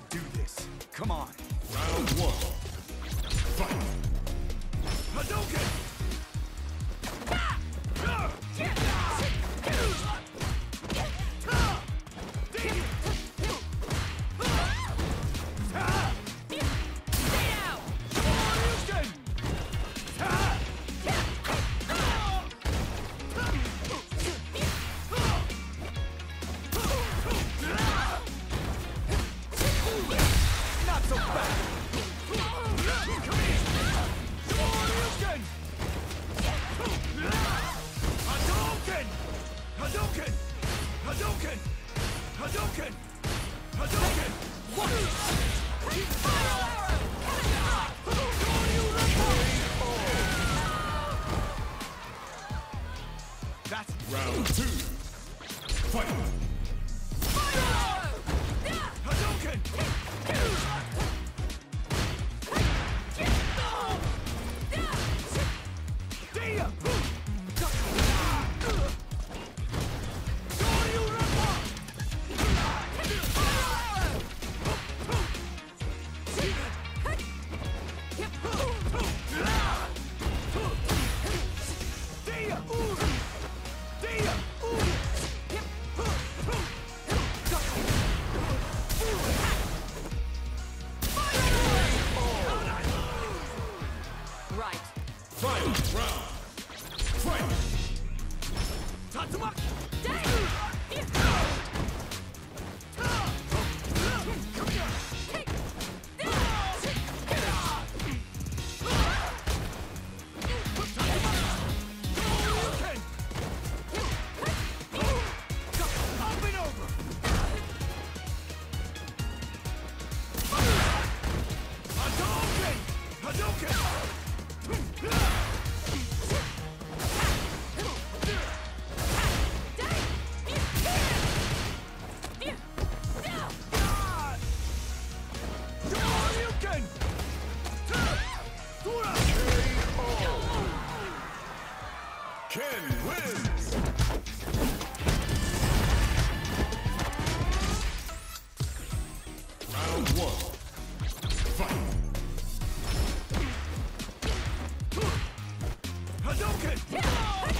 Gotta do this. Come on. Round one. Fight! Hadouken! That's Round two. Fight! Hadouken!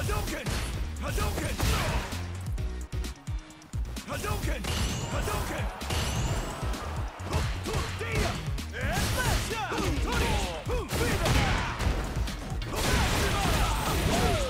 Hadouken! Hadouken! Hadouken! Hadouken! Tortilla! Smash! Tori! Boom! Vida! Boom!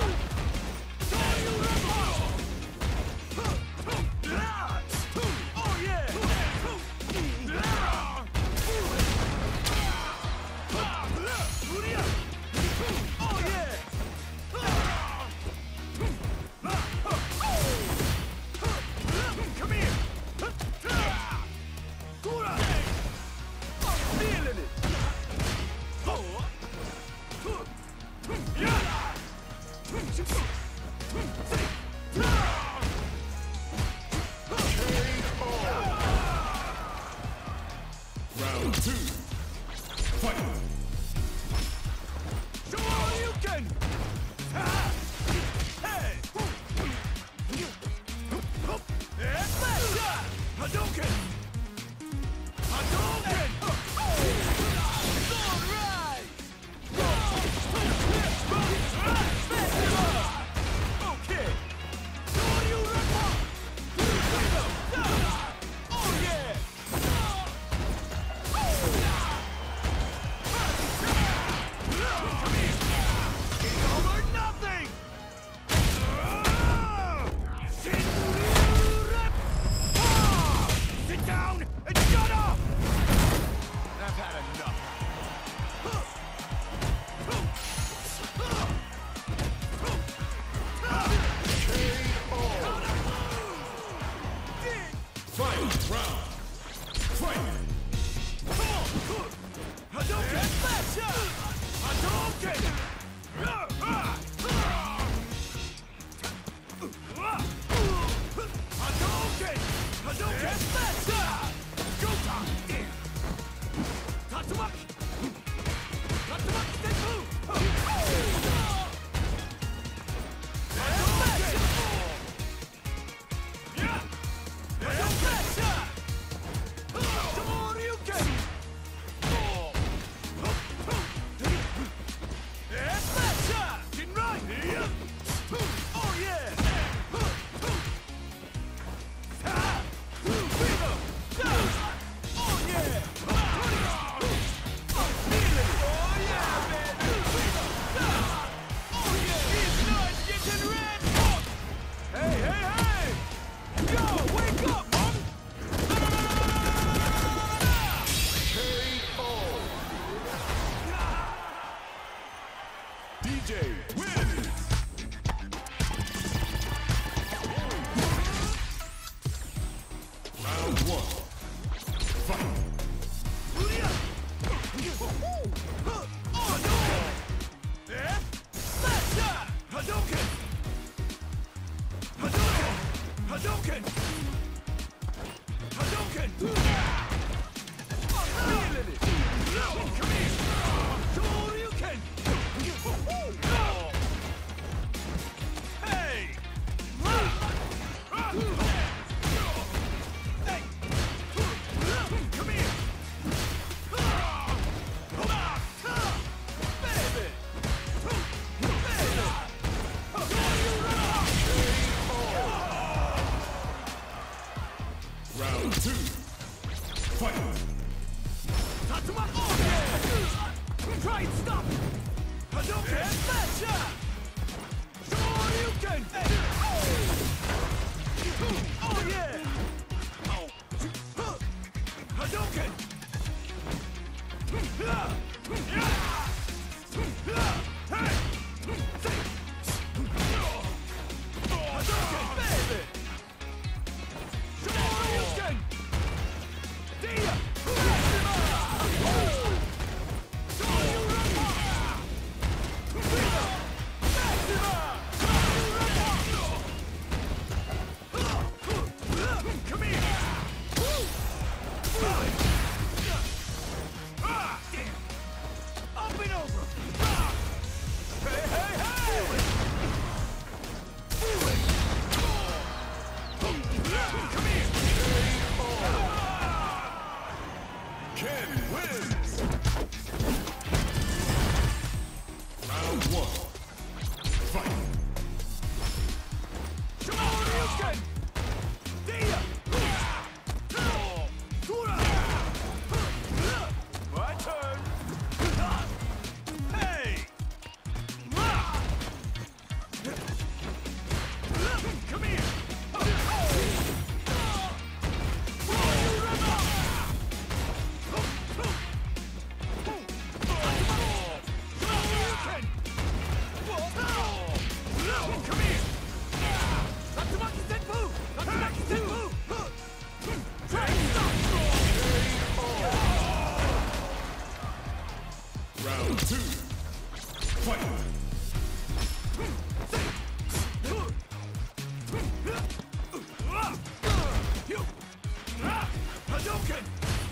Hadouken!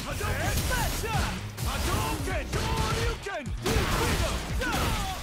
Hadouken! Hadouken! Freedom!